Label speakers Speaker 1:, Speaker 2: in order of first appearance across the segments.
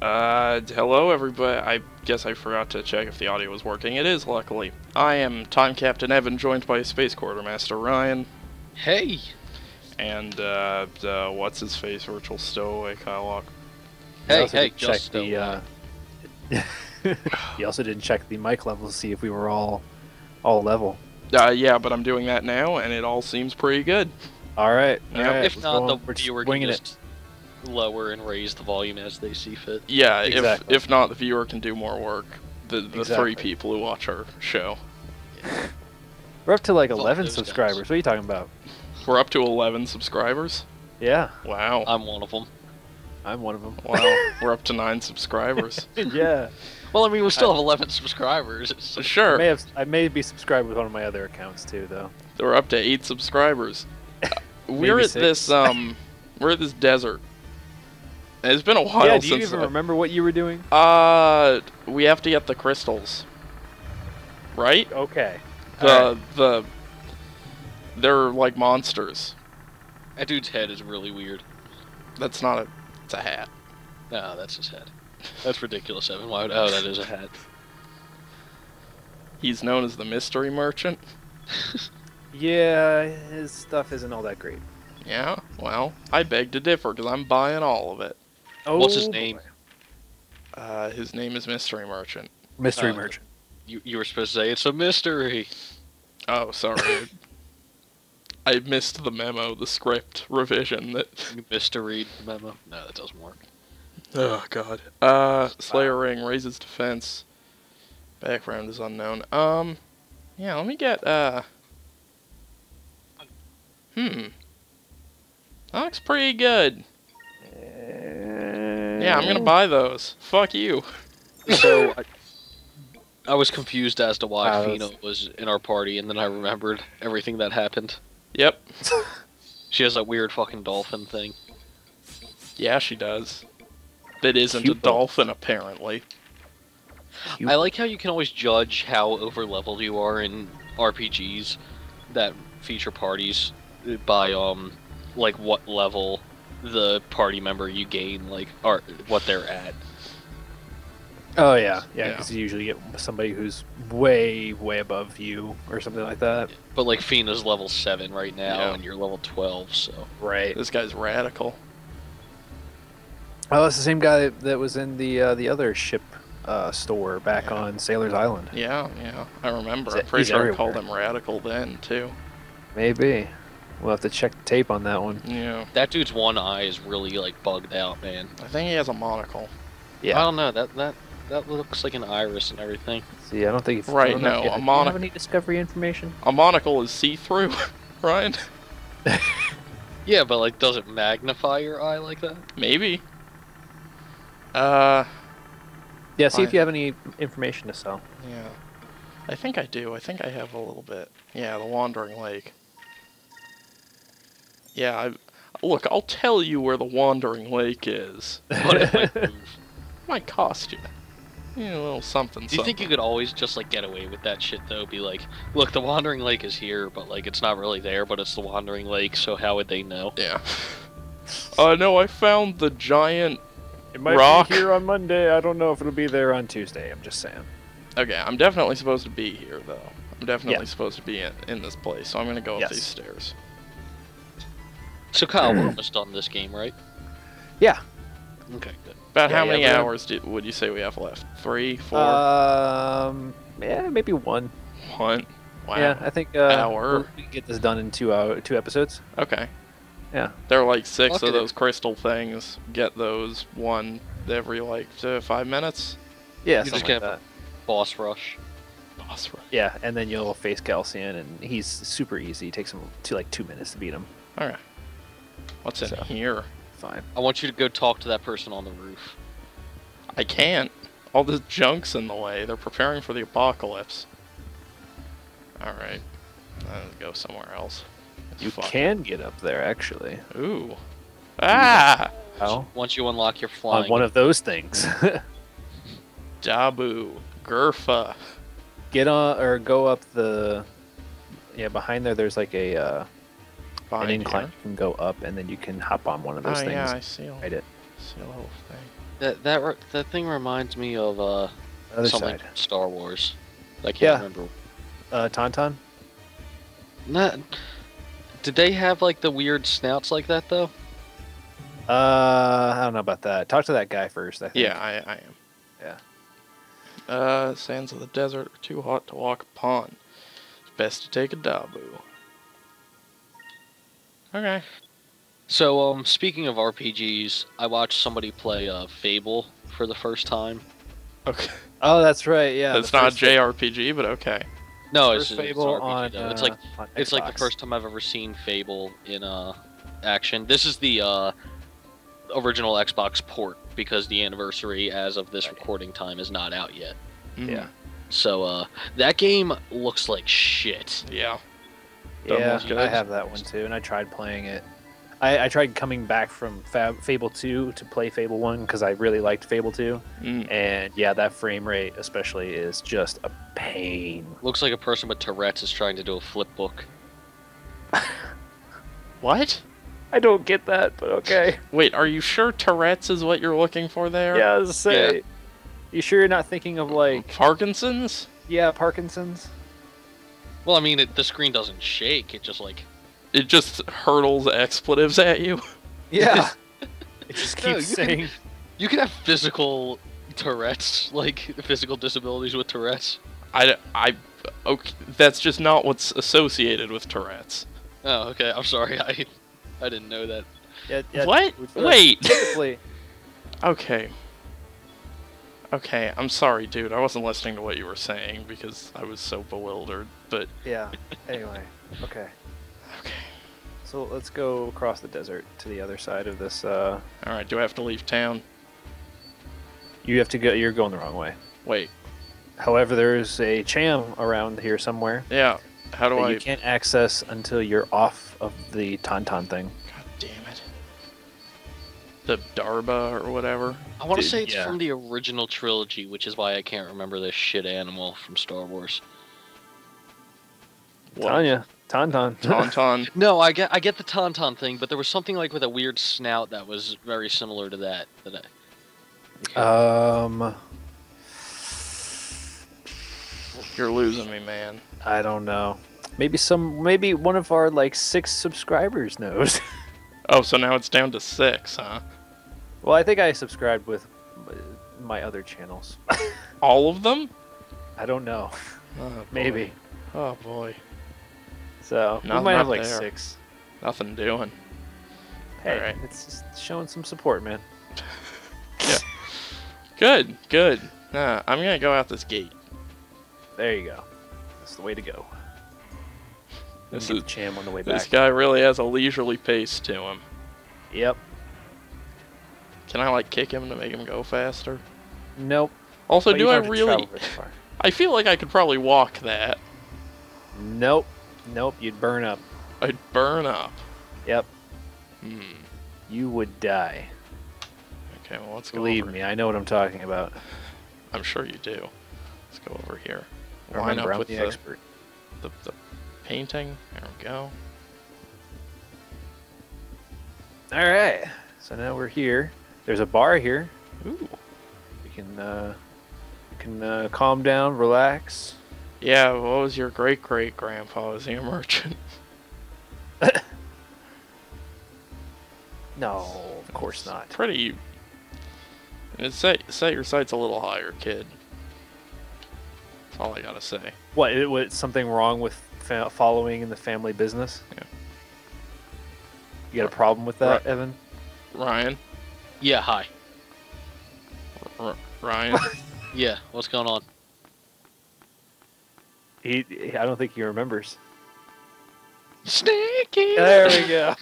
Speaker 1: Uh, hello everybody. I guess I forgot to check if the audio was working. It is, luckily. I am Time Captain Evan, joined by Space Quartermaster Ryan,
Speaker 2: Hey!
Speaker 1: and, uh, uh what's his face, Virtual Stowaway Kyle
Speaker 3: You
Speaker 2: Hey,
Speaker 3: also
Speaker 2: hey,
Speaker 3: didn't check
Speaker 2: just
Speaker 3: the. Uh, you also didn't check the mic level to see if we were all, all level.
Speaker 1: Uh, yeah, but I'm doing that now, and it all seems pretty good.
Speaker 3: All right.
Speaker 1: Yeah,
Speaker 3: all right,
Speaker 2: if not,
Speaker 3: go
Speaker 2: the.
Speaker 3: We're
Speaker 2: viewer can
Speaker 3: winging
Speaker 2: just lower and raise the volume as they see fit.
Speaker 1: Yeah, if,
Speaker 3: Exactly.
Speaker 1: if not, the viewer can do more work. The, the
Speaker 3: Exactly.
Speaker 1: three people who watch our show.
Speaker 3: it. We're up to like
Speaker 2: Fuck
Speaker 3: 11
Speaker 2: those guys.
Speaker 3: subscribers. What are you talking about?
Speaker 1: We're up to 11 subscribers.
Speaker 3: Yeah,
Speaker 1: Wow.
Speaker 2: I'm one of them.
Speaker 3: I'm one of them.
Speaker 1: Wow, we're up to 9 subscribers.
Speaker 3: yeah.
Speaker 2: Well, I mean, we still have 11 subscribers. It's-
Speaker 3: I
Speaker 1: Sure.
Speaker 3: may have. I may be subscribed with one of my other accounts too, though.
Speaker 1: We're up to eight subscribers. We're at
Speaker 3: six.
Speaker 1: this um, we're at this desert. And It's been a while
Speaker 3: yeah. Do you even
Speaker 1: I-
Speaker 3: remember what you were doing?
Speaker 1: uh, we have to get the crystals. Right?
Speaker 3: Okay.
Speaker 1: The
Speaker 3: Alright.
Speaker 1: the. They're like monsters.
Speaker 2: that dude's head is really weird.
Speaker 1: That's not a. It's a hat.
Speaker 2: No, that's his head. That's ridiculous, Evan. Why would... Oh, that is a hat.
Speaker 1: He's known as the mystery merchant.
Speaker 3: Yeah, his stuff isn't all that great.
Speaker 1: Yeah. Well, I beg to differ because I'm buying all of it.
Speaker 3: Oh,
Speaker 2: What's his name?
Speaker 1: Uh, his name is Mystery Merchant.
Speaker 3: Mystery
Speaker 2: Uh,
Speaker 3: merchant.
Speaker 2: You, you were supposed to say it's a mystery.
Speaker 1: Oh, sorry. I missed the memo, the script revision that
Speaker 2: You missed to read the memo. No, that doesn't work.
Speaker 1: Oh god. Uh Slayer Ring raises defense. Background is unknown. Um yeah, let me get uh Hmm. That looks pretty good. Yeah, I'm gonna buy those. Fuck you.
Speaker 2: So, I, I was confused as to why
Speaker 3: Wow,
Speaker 2: Fina
Speaker 3: that's-
Speaker 2: was in our party, and then I remembered everything that happened.
Speaker 1: Yep.
Speaker 2: She has that weird fucking dolphin thing.
Speaker 1: Yeah, she does. That isn't a dolphin apparently.
Speaker 3: You-
Speaker 2: I like how you can always judge how over leveled you are in RPGs that feature parties by um like what level the party member you gain like or what they're at.
Speaker 3: Oh yeah, yeah.
Speaker 1: Yeah.
Speaker 3: Because you usually get somebody who's way, way above you or something like that.
Speaker 2: But like Fina's level seven right now,
Speaker 1: Yeah.
Speaker 2: and you're level twelve, so
Speaker 3: Right.
Speaker 1: This guy's radical.
Speaker 3: Oh, that's the same guy that was in the uh, the other ship uh, store back
Speaker 1: Yeah.
Speaker 3: on Sailor's Island.
Speaker 1: Yeah, yeah. I remember.
Speaker 3: He's-
Speaker 1: I'm pretty
Speaker 3: he's
Speaker 1: sure I called him radical then too.
Speaker 3: Maybe. We'll have to check the tape on that one.
Speaker 1: Yeah.
Speaker 2: that dude's one eye is really like bugged out, man.
Speaker 1: I think he has a monocle.
Speaker 3: Yeah.
Speaker 2: I don't know that that that looks like an iris and everything.
Speaker 3: See, I don't think. If,
Speaker 1: Right,
Speaker 3: I don't know if
Speaker 1: no,
Speaker 3: you-
Speaker 1: a
Speaker 3: do you have any discovery information?
Speaker 1: A monocle is see-through, Ryan.
Speaker 2: Yeah, but like, does it magnify your eye like that?
Speaker 1: Maybe. Uh,
Speaker 3: Yeah. See if you have any information to sell.
Speaker 1: yeah. I think I do. I think I have a little bit. Yeah, the Wandering Lake. Yeah, I look. I'll tell you where the Wandering Lake is.
Speaker 2: But it might move.
Speaker 1: Might cost you. You know, a little something.
Speaker 2: Do you think you could always just like get away with that shit though? Be like, look, the Wandering Lake is here, but like it's not really there, but it's the Wandering Lake, so how would they know?
Speaker 1: Yeah. Uh, no, I found the giant.
Speaker 3: It
Speaker 1: might be Rock.
Speaker 3: here on Monday. I don't know if it'll be there on Tuesday. I'm just saying.
Speaker 1: Okay, I'm definitely supposed to be here though. I'm definitely
Speaker 3: Yeah.
Speaker 1: supposed to be in, in this place, so I'm gonna go up these stairs.
Speaker 2: So Kyle, we're almost done this game, right?
Speaker 3: Yeah.
Speaker 2: Okay, good.
Speaker 1: About
Speaker 3: Yeah,
Speaker 1: how many
Speaker 3: we're-
Speaker 1: hours do, would you say we have left? Three, four,
Speaker 3: Um. Yeah, maybe one.
Speaker 1: one. Wow.
Speaker 3: Yeah, I think uh,
Speaker 1: Hour.
Speaker 3: we can get this done in two hour, two episodes.
Speaker 1: Okay.
Speaker 3: Yeah.
Speaker 1: There are like six
Speaker 2: Look
Speaker 1: of
Speaker 2: at it.
Speaker 1: those crystal things. Get those one every like five minutes.
Speaker 3: Yeah,
Speaker 2: You just
Speaker 3: something like
Speaker 2: get-
Speaker 3: that.
Speaker 2: Boss rush.
Speaker 1: Boss rush.
Speaker 3: Yeah, and then you'll face Galcian, and he's super easy. It takes him to like two minutes to beat him.
Speaker 1: Okay. What's in
Speaker 3: So.
Speaker 1: here?
Speaker 3: Fine.
Speaker 2: I want you to go talk to that person on the roof.
Speaker 1: I can't. All this junk's in the way. They're preparing for the apocalypse. Alright. I'll go somewhere else.
Speaker 3: You
Speaker 1: Fuck.
Speaker 3: can get up there, actually.
Speaker 1: Ooh. Ah!
Speaker 3: How?
Speaker 2: Once you unlock your flying.
Speaker 3: On one of those things.
Speaker 1: Dabu. Gurfa.
Speaker 3: get on or go up the. Yeah, behind there, there's like a uh, an incline.
Speaker 1: here.
Speaker 3: You can go up, and then you can hop on one of those
Speaker 1: Oh
Speaker 3: things.
Speaker 1: yeah, I see. all-
Speaker 3: Ride it.
Speaker 1: See a little thing.
Speaker 2: That that re- that thing reminds me of uh
Speaker 3: Other
Speaker 2: something
Speaker 3: side.
Speaker 2: Star Wars. I can't
Speaker 3: Yeah.
Speaker 2: remember.
Speaker 3: Uh, Tauntaun.
Speaker 2: Not. Did they have like the weird snouts like that though?
Speaker 3: Uh, I don't know about that. Talk to that guy first. I think.
Speaker 1: Yeah, I, I am.
Speaker 3: Yeah.
Speaker 1: Uh, sands of the desert are too hot to walk upon. It's best to take a dabu. Okay.
Speaker 2: So um, speaking of RPGs, I watched somebody play uh Fable for the first time.
Speaker 1: Okay.
Speaker 3: Oh, that's right. Yeah.
Speaker 1: That's not
Speaker 3: first-
Speaker 1: JRPG, but okay.
Speaker 2: No,
Speaker 3: first
Speaker 2: it's, it's
Speaker 3: Fable
Speaker 2: RPG,
Speaker 3: on.
Speaker 2: though. It's
Speaker 3: uh,
Speaker 2: like
Speaker 3: on
Speaker 2: it's like the first time I've ever seen Fable in uh action. This is the uh original Xbox port because the anniversary as of this recording time is not out yet.
Speaker 1: Mm,
Speaker 3: Yeah.
Speaker 2: So uh that game looks like shit.
Speaker 1: Yeah.
Speaker 3: Yeah. I have that one too, and I tried playing it. I, I tried coming back from Fab, Fable 2 to play Fable 1 because I really liked Fable 2.
Speaker 1: Mm.
Speaker 3: And yeah, that frame rate, especially, is just a pain.
Speaker 2: Looks like a person with Tourette's is trying to do a flip book.
Speaker 1: What?
Speaker 3: I don't get that, but okay.
Speaker 1: Wait, are you sure Tourette's is what you're looking for there?
Speaker 3: yeah, I was say. You sure you're not thinking of like,
Speaker 1: Parkinson's?
Speaker 3: yeah, Parkinson's?
Speaker 2: Well, I mean, it, the screen doesn't shake. It just like
Speaker 1: It just hurtles expletives at you.
Speaker 3: Yeah. it just
Speaker 2: No,
Speaker 3: keeps
Speaker 2: you can-
Speaker 3: saying.
Speaker 2: you can have physical Tourette's, like physical disabilities with Tourette's.
Speaker 1: I, I, okay, that's just not what's associated with Tourette's.
Speaker 2: Oh, okay. I'm sorry. I I didn't know that.
Speaker 3: Yeah, yeah,
Speaker 1: What? Wait.
Speaker 3: Typically,
Speaker 1: Okay. Okay, I'm sorry, dude. I wasn't listening to what you were saying because I was so bewildered. But
Speaker 3: yeah. Anyway, okay.
Speaker 1: okay.
Speaker 3: So let's go across the desert to the other side of this. Uh,
Speaker 1: All right. Do I have to leave town?
Speaker 3: you have to go. You're going the wrong way.
Speaker 1: Wait.
Speaker 3: However, there's a cham around here somewhere
Speaker 1: Yeah. How do I?
Speaker 3: you can't access until you're off of the Tauntaun thing.
Speaker 1: God damn it. The Darba or whatever.
Speaker 2: I want to say it's
Speaker 3: yeah.
Speaker 2: from the original trilogy, which is why I can't remember this shit animal from Star Wars.
Speaker 1: What?
Speaker 3: Tanya, Tauntaun.
Speaker 1: Tauntaun.
Speaker 2: No, I get I get the tauntaun thing, but there was something like with a weird snout that was very similar to that. That I,
Speaker 3: um,
Speaker 1: You're losing me, man.
Speaker 3: I don't know. Maybe some. Maybe one of our like six subscribers knows.
Speaker 1: Oh, so now it's down to six, huh?
Speaker 3: Well, I think I subscribed with my other channels.
Speaker 1: All of them?
Speaker 3: I don't know.
Speaker 1: Oh.
Speaker 3: Maybe.
Speaker 1: Oh boy.
Speaker 3: So we might have like
Speaker 1: there.
Speaker 3: six.
Speaker 1: Nothing doing.
Speaker 3: Hey,
Speaker 1: Alright.
Speaker 3: it's just showing some support, man. yeah.
Speaker 1: Good, good. Nah, I'm gonna go out this gate.
Speaker 3: There you go. That's the way to go.
Speaker 1: This is
Speaker 3: cham on the way
Speaker 1: this
Speaker 3: back.
Speaker 1: guy really has a leisurely pace to him.
Speaker 3: Yep.
Speaker 1: Can I like kick him to make him go faster?
Speaker 3: Nope.
Speaker 1: Also,
Speaker 3: But
Speaker 1: do I
Speaker 3: don't have to
Speaker 1: really?
Speaker 3: travel very far.
Speaker 1: I feel like I could probably walk that.
Speaker 3: Nope. Nope. You'd burn up.
Speaker 1: I'd burn up.
Speaker 3: Yep.
Speaker 1: Hmm.
Speaker 3: You would die.
Speaker 1: Okay, well let's go.
Speaker 3: Believe me, I know what I'm talking about.
Speaker 1: I'm sure you do. Let's go over here. Line
Speaker 3: remember,
Speaker 1: up
Speaker 3: I'm
Speaker 1: with
Speaker 3: the
Speaker 1: the,
Speaker 3: expert.
Speaker 1: the the painting. There we go.
Speaker 3: All right. So now we're here. There's a bar here.
Speaker 1: Ooh.
Speaker 3: We can uh, we can uh, calm down, relax.
Speaker 1: Yeah, what was your great great grandpa? Was he a merchant?
Speaker 3: No, of course not.
Speaker 1: Pretty. and Set set your sights a little higher, kid. That's all I gotta say.
Speaker 3: What? It, was something wrong with fa- following in the family business?
Speaker 1: Yeah.
Speaker 3: You got a problem with that. Evan?
Speaker 1: Ryan,
Speaker 2: yeah, hi.
Speaker 1: R- Ryan.
Speaker 2: Yeah, what's going on?
Speaker 3: He, he- I don't think he remembers.
Speaker 2: Sneaky.
Speaker 3: There we go.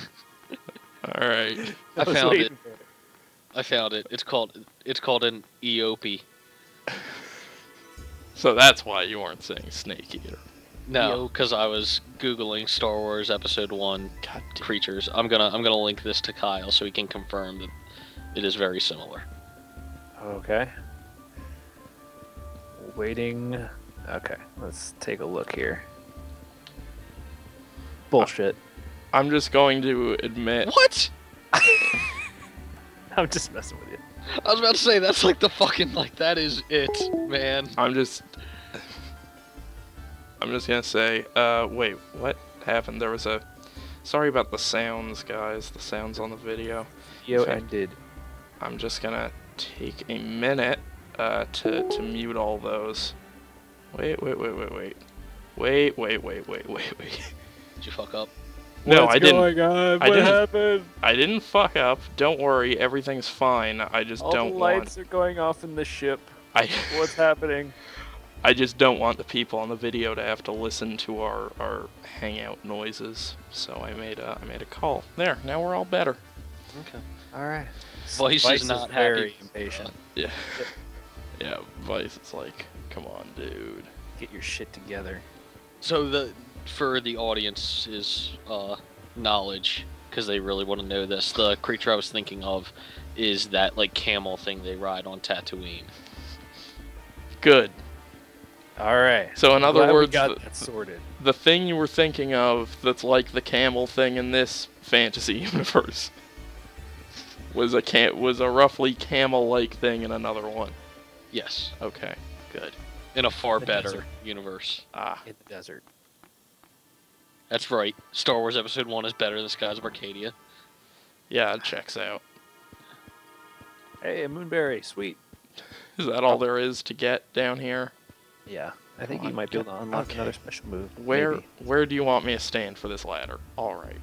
Speaker 1: all right.
Speaker 2: I
Speaker 3: was
Speaker 2: found
Speaker 3: waiting
Speaker 2: it. I found it. It's called it's called an Eopie.
Speaker 1: So that's why you weren't saying snake eater.
Speaker 2: No, because I was googling Star Wars Episode One creatures. I'm gonna I'm gonna link this to Kyle so he can confirm that it is very similar.
Speaker 3: Okay. Waiting. Okay, let's take a look here. Bullshit.
Speaker 1: I'm just going to admit.
Speaker 2: What?
Speaker 3: I'm just messing with you.
Speaker 2: I was about to say that's like the fucking like that is it, man.
Speaker 1: I'm just. I'm just gonna say. Uh, wait, what happened? There was a. Sorry about the sounds, guys. The sounds on the video.
Speaker 3: Yo
Speaker 1: Okay.
Speaker 3: ended.
Speaker 1: I'm just gonna take a minute uh, to to mute all those. Wait, wait, wait, wait, wait. Wait, wait, wait, wait, wait, wait.
Speaker 2: Did you fuck up?
Speaker 1: No, I didn't.
Speaker 3: Going on?
Speaker 1: I
Speaker 3: What
Speaker 1: didn't-
Speaker 3: happened?
Speaker 1: I didn't fuck up. Don't worry, everything's fine. I just
Speaker 3: All
Speaker 1: don't
Speaker 3: the
Speaker 1: want.
Speaker 3: lights are going off in the ship.
Speaker 1: I
Speaker 3: What's happening?
Speaker 1: I just don't want the people on the video to have to listen to our our hangout noises. So I made a I made a call. There, now we're all better.
Speaker 2: Okay.
Speaker 3: All right.
Speaker 2: Vyse is not
Speaker 3: very
Speaker 2: happy.
Speaker 3: impatient.
Speaker 1: Yeah. Yeah, Vyse is like, come on, dude.
Speaker 3: Get your shit together.
Speaker 2: So the for the audience's uh, knowledge, because they really want to know this, the creature I was thinking of is that like camel thing they ride on Tatooine.
Speaker 1: Good.
Speaker 3: All right.
Speaker 1: So in other
Speaker 3: Glad we
Speaker 1: words,
Speaker 3: got
Speaker 1: the,
Speaker 3: that sorted.
Speaker 1: the thing you were thinking of that's like the camel thing in this fantasy universe was a cam- was a roughly camel-like thing in another one.
Speaker 2: Yes,
Speaker 1: Okay, good.
Speaker 2: in a far
Speaker 3: The
Speaker 2: better
Speaker 3: desert.
Speaker 2: universe.
Speaker 1: Ah,
Speaker 3: In the desert.
Speaker 2: That's right. Star Wars Episode One is better than Skies of Arcadia.
Speaker 1: yeah, it checks out.
Speaker 3: Hey, a moonberry, sweet.
Speaker 1: Is that all there is to get down here?
Speaker 3: Yeah, I think
Speaker 1: Come
Speaker 3: you
Speaker 1: on,
Speaker 3: might be able to unlock
Speaker 1: okay.
Speaker 3: another special move.
Speaker 1: Where
Speaker 3: maybe.
Speaker 1: where do you want me to stand for this ladder? All right.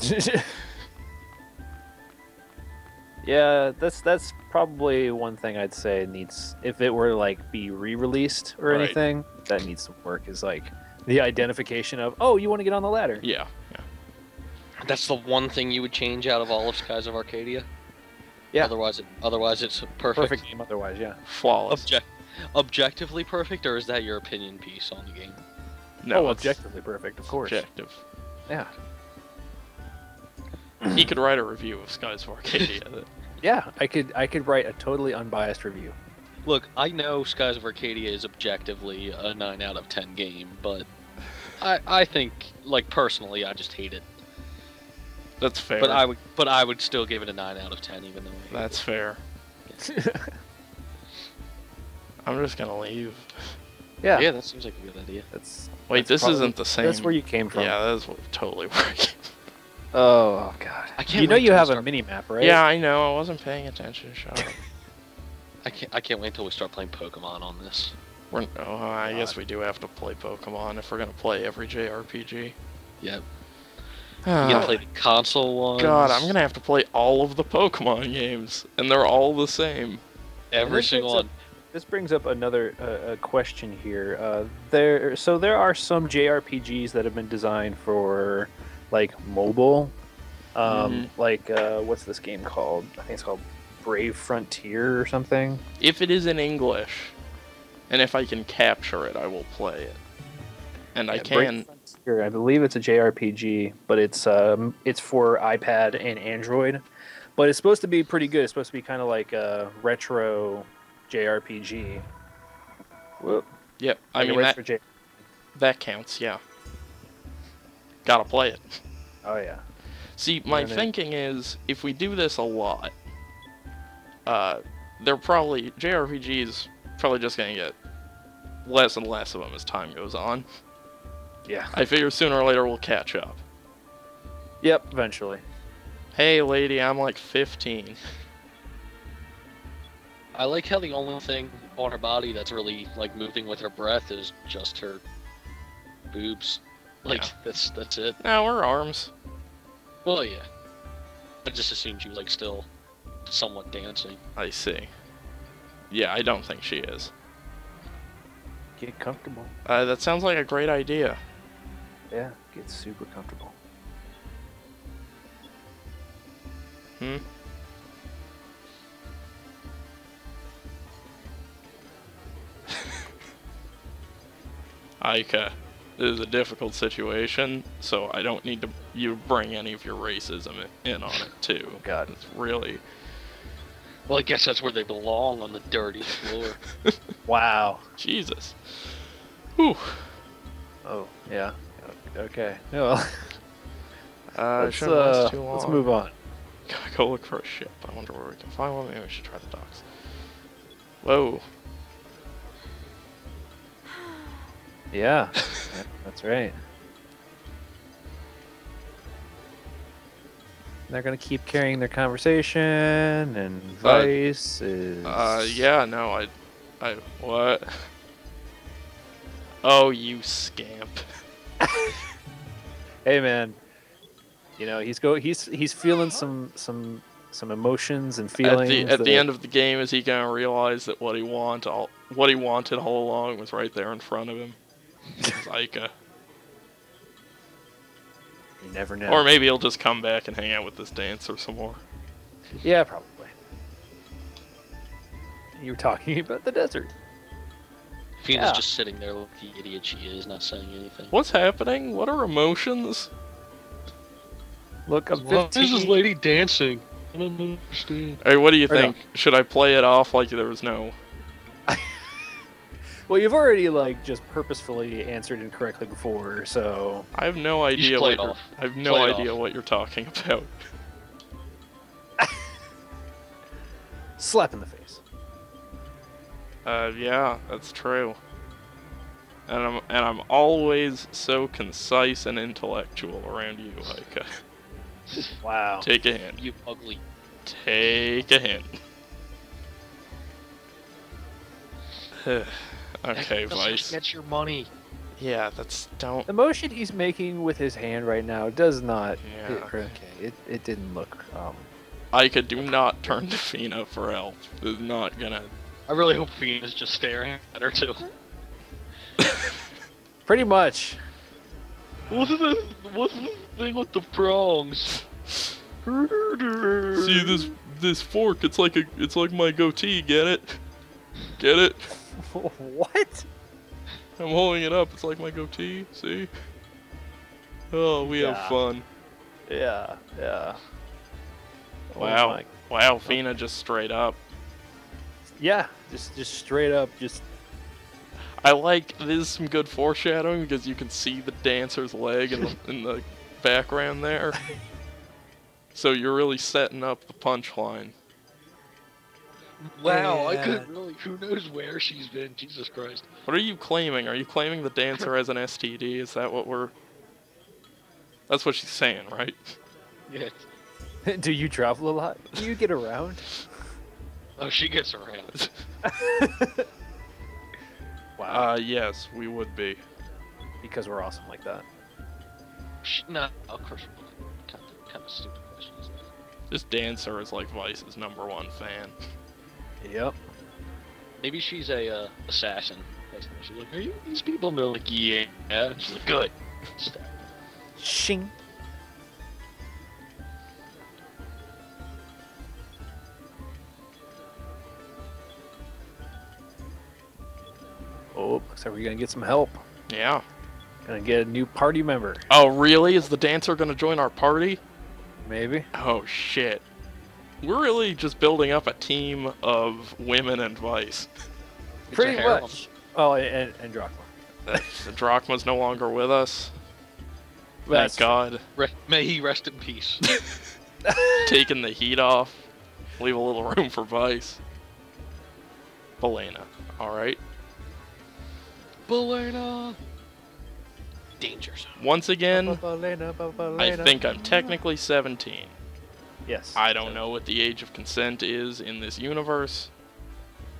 Speaker 3: yeah, that's that's probably one thing I'd say needs if it were to, like be re-released or
Speaker 1: Right.
Speaker 3: anything that needs some work is like the identification of oh you want to get on the ladder
Speaker 1: Yeah, yeah.
Speaker 2: That's the one thing you would change out of all of Skies of Arcadia.
Speaker 3: Yeah.
Speaker 2: Otherwise, it, otherwise it's perfect.
Speaker 3: perfect game otherwise yeah
Speaker 1: Flawless.
Speaker 2: Object, objectively perfect, or is that your opinion piece on the game?
Speaker 1: no,
Speaker 3: oh objectively perfect of course
Speaker 1: objective.
Speaker 3: yeah
Speaker 1: he could write a review of Skies of Arcadia.
Speaker 3: yeah I could I could write a totally unbiased review
Speaker 2: Look, I know Skies of Arcadia is objectively a nine out of ten game, but I I think like personally I just hate it.
Speaker 1: That's fair.
Speaker 2: But I would but I would still give it a nine out of ten even though I hate
Speaker 1: That's fair. I'm just gonna leave.
Speaker 3: yeah,
Speaker 2: yeah, that seems like a good idea.
Speaker 3: that's
Speaker 1: Wait,
Speaker 3: that's
Speaker 1: this
Speaker 3: probably-
Speaker 1: isn't the same.
Speaker 3: that's where you came from
Speaker 1: Yeah, that is totally where I came
Speaker 3: oh god
Speaker 2: I can't
Speaker 3: you know you
Speaker 2: till we
Speaker 3: have a
Speaker 2: start-
Speaker 3: mini map right
Speaker 1: Yeah, I know. I wasn't paying attention. Shut up.
Speaker 2: I can't I can't wait until we start playing Pokemon on this.
Speaker 1: We're, oh, I guess we do have to play Pokemon if we're gonna play every JRPG.
Speaker 2: Yep.
Speaker 1: Ah,
Speaker 2: You gonna play the console ones?
Speaker 1: God, I'm gonna have to play all of the Pokemon games, and they're all the same.
Speaker 2: every
Speaker 3: this
Speaker 2: single
Speaker 3: brings
Speaker 2: one.
Speaker 3: This brings up another uh, a question here. Uh, there, so there are some JRPGs that have been designed for like mobile. Um, Like uh, what's this game called? I think it's called Brave Frontier or something.
Speaker 1: If it is in English, and if I can capture it, I will play it. And I
Speaker 3: Yeah, Brave
Speaker 1: can.
Speaker 3: Frontier, I believe it's a JRPG, but it's um, it's for iPad and Android. But it's supposed to be pretty good. It's supposed to be kind of like a retro JRPG. Whoop.
Speaker 1: Yep. I
Speaker 3: Like
Speaker 1: mean that that counts. Yeah. Gotta play it.
Speaker 3: oh yeah.
Speaker 1: See, my
Speaker 3: Yeah,
Speaker 1: thinking is if we do this a lot, uh, they're probably JRPGs probably just gonna get less and less of them as time goes on.
Speaker 3: Yeah.
Speaker 1: I figure sooner or later we'll catch up.
Speaker 3: Yep. Eventually.
Speaker 1: Hey, lady, I'm like 15.
Speaker 2: I like how the only thing on her body that's really like moving with her breath is just her boobs. Like
Speaker 1: Yeah.
Speaker 2: that's that's it.
Speaker 1: Now her arms.
Speaker 2: Well, yeah. I just assumed she was like still somewhat dancing.
Speaker 1: I see. Yeah, I don't think she is.
Speaker 3: Get comfortable.
Speaker 1: Uh, that sounds like a great idea.
Speaker 3: Yeah, get super comfortable.
Speaker 1: Hmm. Aika, this is a difficult situation, so I don't need to you bring any of your racism in on it too.
Speaker 3: Oh, God.
Speaker 1: it's really
Speaker 2: Well, I guess that's where they belong on the dirty floor.
Speaker 3: Wow.
Speaker 1: Jesus. Whew.
Speaker 3: Oh, yeah. Okay. Yeah, Well,
Speaker 1: Uh,
Speaker 3: let's,
Speaker 1: shouldn't last
Speaker 3: uh,
Speaker 1: too
Speaker 3: let's move on.
Speaker 1: Gotta go look for a ship. I wonder where we can find one. Maybe we should try the docks. Whoa.
Speaker 3: Yeah, that's right. They're gonna keep carrying their conversation, and Vyse is.
Speaker 1: Uh, yeah, no, I, I, what? Oh, you scamp.
Speaker 3: Hey, man. You know he's go. He's he's feeling some some some emotions and
Speaker 1: At
Speaker 3: feelings.
Speaker 1: the at the end of the game, is he gonna realize that what he want all what he wanted all along was right there in front of him? Zyka.
Speaker 3: you never know.
Speaker 1: Or maybe he'll just come back and hang out with this dancer some more.
Speaker 3: yeah, probably. You were talking about the desert.
Speaker 2: Fina's
Speaker 3: Yeah.
Speaker 2: just sitting there like the idiot she is, not saying anything.
Speaker 1: What's happening? What are emotions?
Speaker 3: Look, I'm
Speaker 2: Why is this lady dancing? I don't understand.
Speaker 1: Hey, what do you
Speaker 3: Or no.
Speaker 1: think? Should I play it off like there was no?
Speaker 3: Well, you've already like just purposefully answered incorrectly before, so
Speaker 1: I have no idea
Speaker 2: play
Speaker 1: what
Speaker 2: it
Speaker 1: you're,
Speaker 2: off.
Speaker 1: I have no
Speaker 2: Play
Speaker 1: idea
Speaker 2: off.
Speaker 1: what you're talking about.
Speaker 3: slap in the face.
Speaker 1: Uh, yeah, that's true. And I'm and I'm always so concise and intellectual around you. Like, uh,
Speaker 3: Wow.
Speaker 1: take a hint.
Speaker 2: You ugly.
Speaker 1: Take a hint. okay, Vyse.
Speaker 2: Get your money.
Speaker 1: Yeah, that's don't.
Speaker 3: The motion he's making with his hand right now does not.
Speaker 1: Yeah.
Speaker 3: It, okay, it, it didn't look. Um,
Speaker 1: Aika, do not turn to Fina for help. This is not gonna.
Speaker 2: I really hope Fina's just staring at her too.
Speaker 3: pretty much.
Speaker 2: What's the what's the thing with the prongs?
Speaker 1: See this this fork? It's like a it's like my goatee. Get it? Get it?
Speaker 3: what?
Speaker 1: I'm holding it up. It's like my goatee. See? Oh, we
Speaker 3: Yeah.
Speaker 1: have fun.
Speaker 3: Yeah, yeah. Oh
Speaker 1: Wow.
Speaker 3: my-
Speaker 1: Wow, oh. Fina just straight up.
Speaker 3: Yeah, just just straight up, just
Speaker 1: I like this is some good foreshadowing because you can see the dancer's leg in the, in the background there. So you're really setting up the punchline.
Speaker 2: Wow, I couldn't really. Who knows where she's been? Jesus Christ.
Speaker 1: What are you claiming? Are you claiming the dancer has an STD? Is that what we're? That's what she's saying, right?
Speaker 2: Yeah.
Speaker 3: Do you travel a lot? Do you get around?
Speaker 2: Oh, she gets around.
Speaker 3: Wow.
Speaker 1: Uh, yes, we would be.
Speaker 3: because we're awesome like that.
Speaker 2: She, no, of course. Kind of, kind of stupid questions.
Speaker 1: This dancer is like Vyse's number one fan.
Speaker 3: Yep.
Speaker 2: Maybe she's a uh, assassin. She's like, are you these people? And they're like, yeah. And she's like, good.
Speaker 3: Shing. Oh, looks like we're gonna get some help.
Speaker 1: Yeah.
Speaker 3: Gonna get a new party member,
Speaker 1: Oh, really? Is the dancer gonna join our party?
Speaker 3: maybe.
Speaker 1: Oh shit. We're really just building up a team of women and Vyse.
Speaker 2: It's
Speaker 3: Pretty much. Oh, and, and Drachma.
Speaker 1: The Drachma's no longer with us. Thank
Speaker 3: That's
Speaker 1: God.
Speaker 2: Re- may he rest in peace.
Speaker 1: Taking the heat off. Leave a little room for Vyse. Bellena. Alright.
Speaker 2: Bellena. Danger zone.
Speaker 1: Once again,
Speaker 3: Ba-ba-lena,
Speaker 1: I
Speaker 3: ba-ba-lena.
Speaker 1: think I'm technically 17.
Speaker 3: Yes.
Speaker 1: I don't know what the age of consent is in this universe.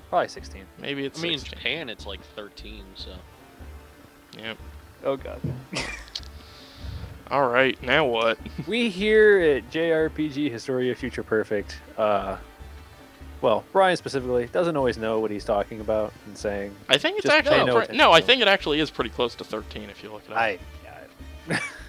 Speaker 3: Probably 16.
Speaker 1: Maybe it's
Speaker 2: I mean, in Japan, it's like 13, so.
Speaker 1: Yep.
Speaker 3: Oh god.
Speaker 1: Alright, now what?
Speaker 3: we here at JRPG Historia Future Perfect, uh, well, Brian specifically doesn't always know what he's talking about and saying.
Speaker 1: I think it's actually
Speaker 3: no
Speaker 1: no. I think it actually is pretty close to 13 if you look it up.
Speaker 3: I, yeah,
Speaker 2: I'm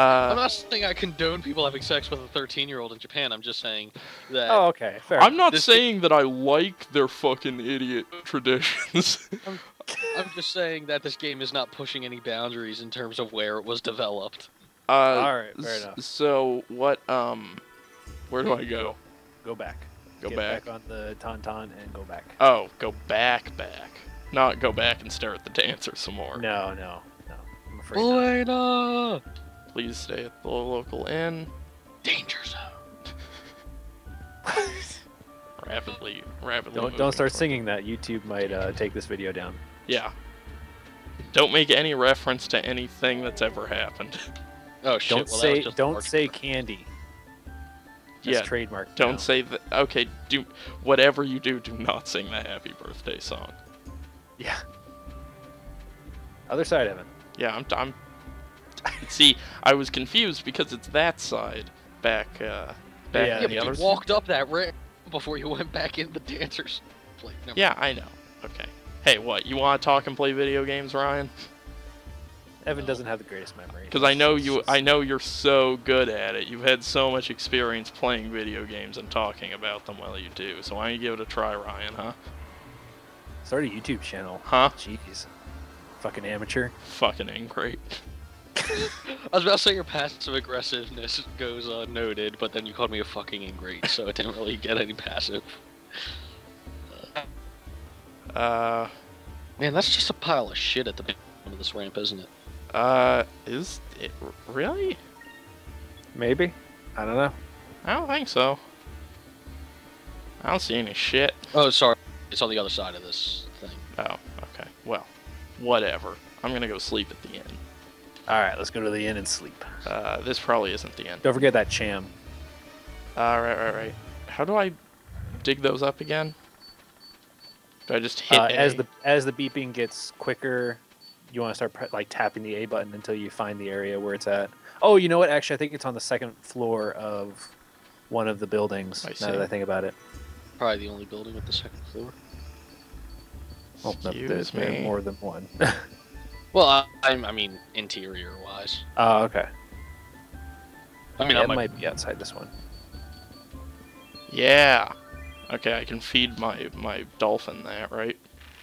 Speaker 1: uh, I'm
Speaker 2: not saying I condone people having sex with a 13 year old in Japan. I'm just saying that.
Speaker 3: oh, okay, fair.
Speaker 1: I'm not
Speaker 2: this-
Speaker 1: saying that I like their fucking idiot traditions.
Speaker 2: I'm just saying that this game is not pushing any boundaries in terms of where it was developed.
Speaker 1: uh,
Speaker 3: All right, fair enough.
Speaker 1: So what? Um, where do I go?
Speaker 3: Go back.
Speaker 1: Go
Speaker 3: Get
Speaker 1: back.
Speaker 3: on the tauntaun and go back.
Speaker 1: Oh, go back, back. Not go back and stare at the dancer some more.
Speaker 3: No, no, no. I'm afraid not.
Speaker 2: Bellena!
Speaker 1: Please stay at the local inn.
Speaker 2: Danger zone.
Speaker 1: Rapidly, rapidly.
Speaker 3: Don't don't start
Speaker 1: toward-
Speaker 3: singing that. YouTube might uh, take this video down.
Speaker 1: Yeah. Don't make any reference to anything that's ever happened.
Speaker 2: Oh shit!
Speaker 3: Don't
Speaker 2: well, that
Speaker 3: say
Speaker 2: was just
Speaker 3: don't
Speaker 2: marketing.
Speaker 3: say candy. That's
Speaker 1: Yeah,
Speaker 3: trademark.
Speaker 1: Don't
Speaker 3: now.
Speaker 1: say that. Okay, do whatever you do. Do not sing the happy birthday song.
Speaker 3: Yeah. Other side, Evan.
Speaker 1: Yeah, I'm. I'm see, I was confused because it's that side back. Uh, back
Speaker 3: Yeah,
Speaker 1: on
Speaker 2: Yeah,
Speaker 1: the
Speaker 2: but
Speaker 1: other
Speaker 2: you
Speaker 1: side.
Speaker 2: walked up that ramp before you went back in the dancers. Like, never
Speaker 1: Yeah, I know. Okay. Hey, what? You want to talk and play video games, Ryan?
Speaker 3: Evan doesn't have the greatest memory.
Speaker 1: Because I know you. I know you're so good at it. You've had so much experience playing video games and talking about them while you do. So why don't you give it a try, Ryan? Huh?
Speaker 3: Start a YouTube channel.
Speaker 1: Huh?
Speaker 3: Jeez. Fucking amateur.
Speaker 1: Fucking ingrate.
Speaker 2: I was about to say your passive aggressiveness goes unnoted, but then you called me a fucking ingrate, so it didn't really get any passive.
Speaker 1: Uh,
Speaker 2: Man, that's just a pile of shit at the bottom of this ramp, isn't it?
Speaker 1: uh, is it really?
Speaker 3: Maybe. I don't know.
Speaker 1: I don't think so. I don't see any shit.
Speaker 2: Oh, sorry. It's on the other side of this thing.
Speaker 1: Oh, okay. Well, whatever. I'm gonna go sleep at the inn.
Speaker 3: All right, let's go to the inn and sleep.
Speaker 1: Uh, this probably isn't the end.
Speaker 3: Don't forget that cham.
Speaker 1: Uh, right, right, right. How do I dig those up again? Do I just hit
Speaker 3: Uh,
Speaker 1: A?
Speaker 3: as the as the beeping gets quicker, you want to start pre- like tapping the A button until you find the area where it's at. Oh, you know what? Actually, I think it's on the second floor of one of the buildings.
Speaker 1: I
Speaker 3: now
Speaker 1: see.
Speaker 3: that I think about it.
Speaker 2: Probably the only building with the second floor.
Speaker 3: Oh, no,
Speaker 1: Excuse
Speaker 3: there's
Speaker 1: me.
Speaker 3: more than one.
Speaker 2: Well, I, I'm- mean, interior wise.
Speaker 3: Oh, okay.
Speaker 2: I mean,
Speaker 3: yeah,
Speaker 2: I
Speaker 3: it
Speaker 2: might,
Speaker 3: might be outside this one.
Speaker 1: Yeah. Okay, I can feed my my dolphin that, right?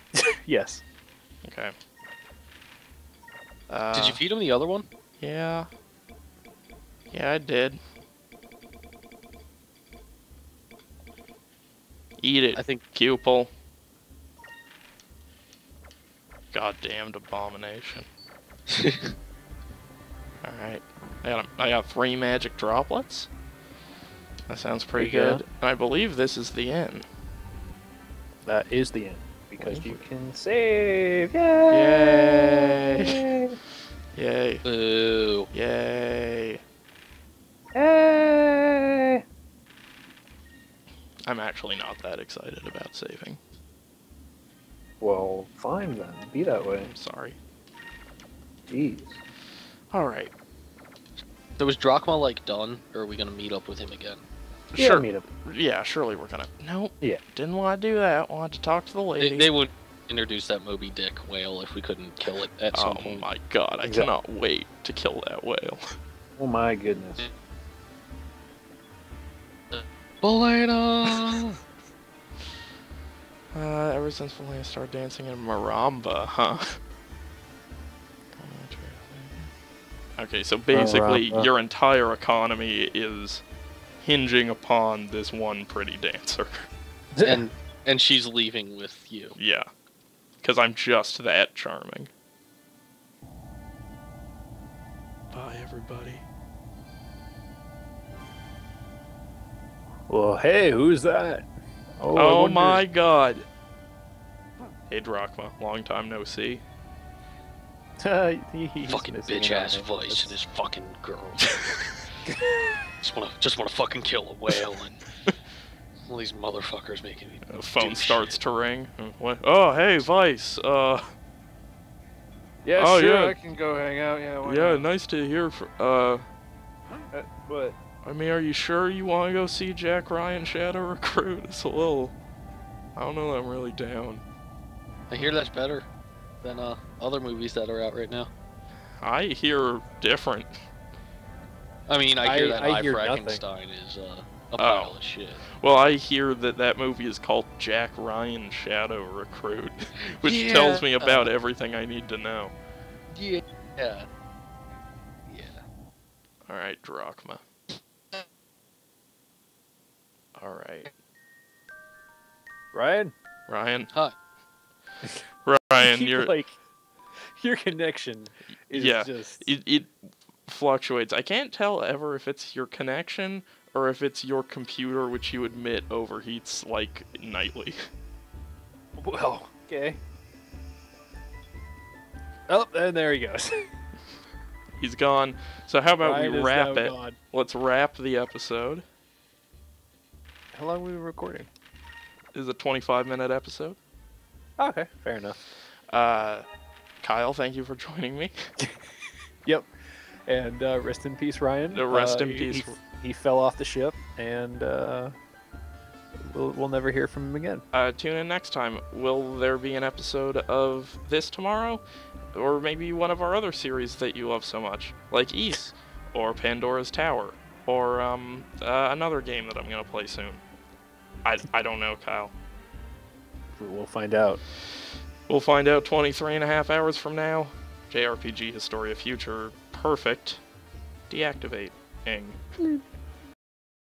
Speaker 3: yes.
Speaker 1: Okay. Uh,
Speaker 2: Did you feed him the other one?
Speaker 1: Yeah. Yeah, I did. Eat it,
Speaker 2: I think.
Speaker 1: pupil. Goddamned abomination. Alright. I got, I got three magic droplets. That sounds pretty
Speaker 3: There you go.
Speaker 1: good. I believe this is the end.
Speaker 3: That is the end because you can save. Yay!
Speaker 1: Yay.
Speaker 2: Ooh.
Speaker 1: Yay.
Speaker 3: Yay!
Speaker 1: I'm actually not that excited about saving.
Speaker 3: Well, fine then. Be that way.
Speaker 1: I'm sorry.
Speaker 3: Jeez.
Speaker 1: Alright.
Speaker 2: So was Drachma like done, or are we gonna meet up with him again?
Speaker 3: Yeah,
Speaker 1: Sure.
Speaker 3: meet up.
Speaker 1: Yeah, surely we're gonna. Nope.
Speaker 3: Yeah.
Speaker 1: Didn't want to do that. Wanted to talk to the lady.
Speaker 2: They, they would introduce that Moby Dick whale if we couldn't kill it at some
Speaker 1: oh
Speaker 2: point.
Speaker 1: my god, I
Speaker 3: Exactly.
Speaker 1: cannot wait to kill that whale.
Speaker 3: Oh my goodness.
Speaker 2: Bolena!
Speaker 1: Uh, ever since Valena started dancing in Maramba, huh? Okay, so basically,
Speaker 3: Maramba.
Speaker 1: your entire economy is hinging upon this one pretty dancer.
Speaker 2: and and she's leaving with you.
Speaker 1: Yeah. Because I'm just that charming. Bye, everybody.
Speaker 3: well, hey, who's that? I
Speaker 1: Oh, my god. Hey, Drachma. Long time no see.
Speaker 3: He- he's
Speaker 2: fucking
Speaker 3: missing
Speaker 2: bitch ass voice and this fucking girl. just wanna just wanna fucking kill a whale and all these motherfuckers making me.
Speaker 1: The phone starts
Speaker 2: shit.
Speaker 1: to ring. Uh, What? Oh, hey, Vyse. Uh,
Speaker 3: Yeah,
Speaker 1: Oh,
Speaker 3: sure,
Speaker 1: yeah.
Speaker 3: I can go hang out. Yeah, why
Speaker 1: yeah,
Speaker 3: not?
Speaker 1: nice to hear. From, uh,
Speaker 3: Uh, What?
Speaker 1: I mean, are you sure you want to go see Jack Ryan Shadow Recruit? It's a little. I don't know. I'm really down.
Speaker 2: I hear that's better than uh, other movies that are out right now.
Speaker 1: I hear different.
Speaker 2: I mean, I hear
Speaker 3: I-
Speaker 2: that
Speaker 3: I
Speaker 2: I,
Speaker 3: hear
Speaker 2: Frankenstein is uh, a
Speaker 1: Oh.
Speaker 2: pile of shit.
Speaker 1: Well, I hear that that movie is called Jack Ryan Shadow Recruit, which tells me
Speaker 2: Yeah.
Speaker 1: about everything I need to know.
Speaker 2: Yeah. Yeah. Yeah.
Speaker 1: All right, Drachma. All right,
Speaker 3: Ryan?
Speaker 1: Ryan.
Speaker 2: Hi.
Speaker 1: Ryan, you're
Speaker 3: like your connection is
Speaker 1: Yeah,
Speaker 3: just
Speaker 1: it, it fluctuates. I can't tell ever if it's your connection or if it's your computer, which you admit overheats like nightly.
Speaker 3: Well, okay. Oh, and there he goes.
Speaker 1: He's gone. So how about
Speaker 3: Ryan
Speaker 1: we wrap it?
Speaker 3: gone.
Speaker 1: Let's wrap the episode.
Speaker 3: How long were we recording?
Speaker 1: Is a 25 minute episode.
Speaker 3: Okay, fair enough.
Speaker 1: Uh, Kyle, thank you for joining me.
Speaker 3: Yep. And uh, rest in peace, Ryan.
Speaker 1: Rest
Speaker 3: Uh,
Speaker 1: in
Speaker 3: he-
Speaker 1: peace.
Speaker 3: He, he fell off the ship, and uh, we'll, we'll never hear from him again.
Speaker 1: Uh, tune in next time. Will there be an episode of this tomorrow? Or maybe one of our other series that you love so much, like Ys, or Pandora's Tower, or um, uh, another game that I'm going to play soon. I, I don't know, Kyle.
Speaker 3: We'll find out.
Speaker 1: We'll find out 23 and a half hours from now. JRPG Historia Future, perfect. Deactivate. Ing. Hmm.